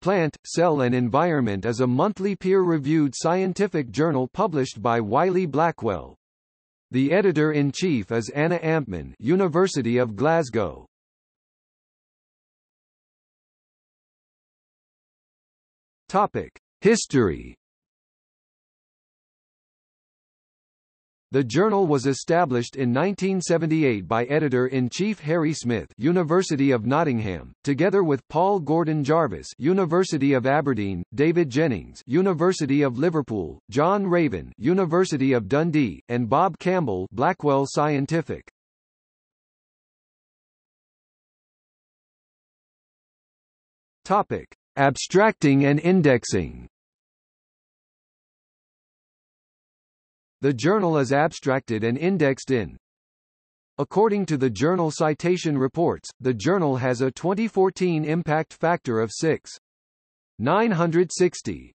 Plant, Cell and Environment is a monthly peer-reviewed scientific journal published by Wiley Blackwell. The editor-in-chief is Anna Amtmann University of Glasgow. Topic: History The journal was established in 1978 by editor-in-chief Harry Smith University of Nottingham, together with Paul Gordon Jarvis University of Aberdeen, David Jennings University of Liverpool, John Raven University of Dundee, and Bob Campbell Blackwell Scientific. Topic: Abstracting and indexing The journal is abstracted and indexed in According to the Journal Citation Reports, the journal has a 2014 impact factor of 6.960.